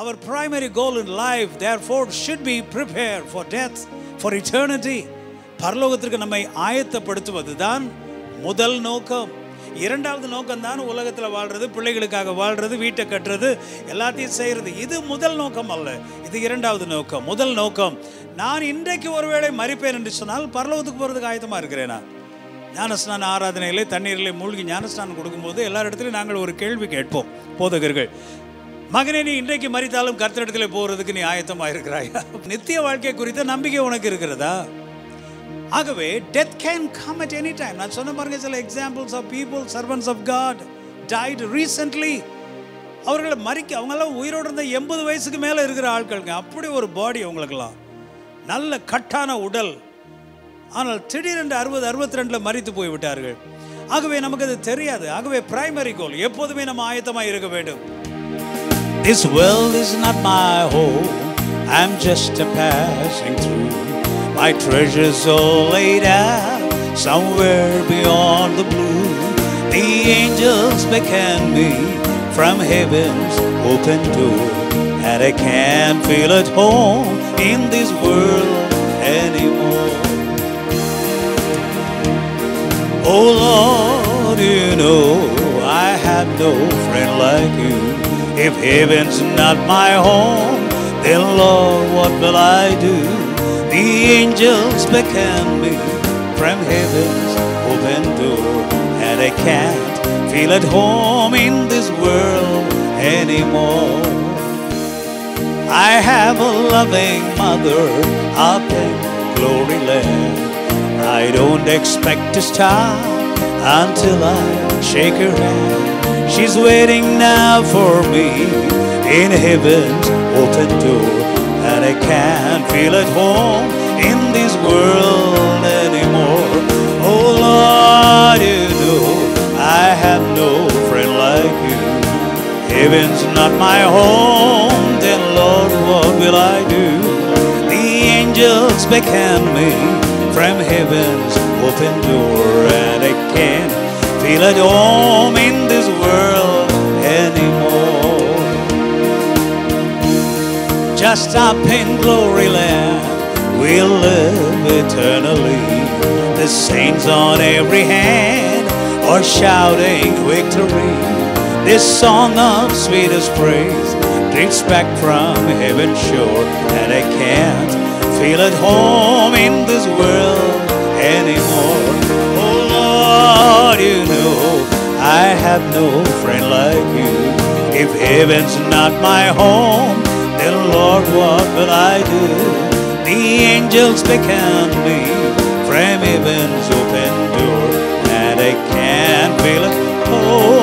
Our primary goal in life, therefore, should be prepare for death, for eternity. பரலோகத்திற்கு நம்மை ஆயத்தப்படுத்துவது தான் முதல் நோக்கம். இரண்டாவது நோக்கம் தான் உலகத்தில் வாழ்றது பிள்ளைகளுக்காக வாழ்றது வீட்டை கட்டுறது எல்லாத்தையும் செய்கிறது இது முதல் நோக்கம் அல்ல. இது இரண்டாவது நோக்கம். முதல் நோக்கம் நான் இன்றைக்கு ஒருவேளை மறிப்பேன் என்று சொன்னால் பரலோகத்துக்கு போகிறதுக்கு ஆயத்தமாக இருக்கிறேனா ஞானஸ்நான ஆராதனையிலே தண்ணீரிலே மூழ்கி ஞானஸ்நானம் கொடுக்கும்போது எல்லா இடத்துலையும் நாங்கள் ஒரு கேள்வி கேட்போம். போதகர்கள் மகனே நீ இன்றைக்கு மறித்தாலும் கர்த்தரிடத்துல போகிறதுக்கு நீ ஆயத்தமாக இருக்கிறாயா நித்திய வாழ்க்கை குறித்த நம்பிக்கை உனக்கு இருக்கிறதா? ஆகவே death can come at any time நான் சொன்ன பாருங்க சில examples of people servants of God died recently அவர்களை மறிக்க அவங்கெல்லாம் உயிரோடு இருந்த எண்பது வயசுக்கு மேலே இருக்கிற ஆட்களுங்க. அப்படி ஒரு பாடி அவங்களுக்கெல்லாம். நல்ல கட்டான உடல். ஆனால் திடீரென்று அறுபது அறுபத்தி ரெண்டில் மறித்து போய்விட்டார்கள் ஆகவே நமக்கு அது தெரியாது. ஆகவே பிரைமரி கோல் எப்போதுமே நம்ம ஆயத்தமாக இருக்க வேண்டும். This world is not my home, I'm just a passing through. My treasures all laid out somewhere beyond the blue. The angels beckon me from heaven's open door, and I can't feel at home in this world anymore. Oh Lord, you know I have no friend like you. If heaven's not my home, then Lord, what will I do? The angels beckon me from heaven's open door, and I can't feel at home in this world anymore. I have a loving mother up in glory land. I don't expect to stop until I shake her hand. She's waiting now for me in heaven's open door, and I can't feel at home in this world anymore. Oh Lord, you know I have no friend like you. Heaven's not my home, then Lord, what will I do? The angels beckon me from heaven's open door, and I can't feel at home in this world anymore. Just up in glory land, we'll live eternally. The saints on every hand are shouting victory. This song of sweetest praise drifts back from heaven's shore, and I can't feel at home in this world friend like you. If heaven's not my home, then Lord, what will I do? The angels beckon me from heaven's open door, and I can't feel it oh,